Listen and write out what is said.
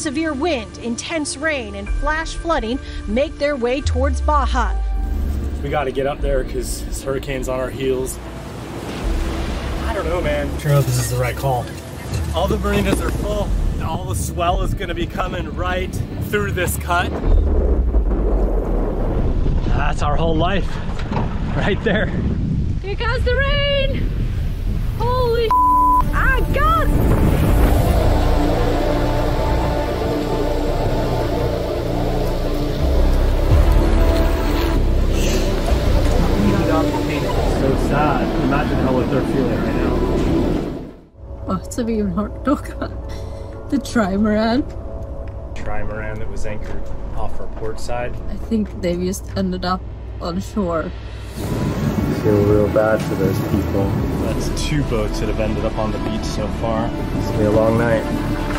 Severe wind, intense rain, and flash flooding make their way towards Baja. We got to get up there because this hurricane's on our heels. I don't know, man. I'm sure this is the right call. All the marinas are full. All the swell is going to be coming right through this cut. That's our whole life right there. Here comes the rain! So sad. Imagine how what they're feeling right now. Oh, it's even hard to talk about. The trimaran. Trimaran that was anchored off our port side. I think they've just ended up on shore. Feel real bad for those people. That's two boats that have ended up on the beach so far. It's gonna be a long night.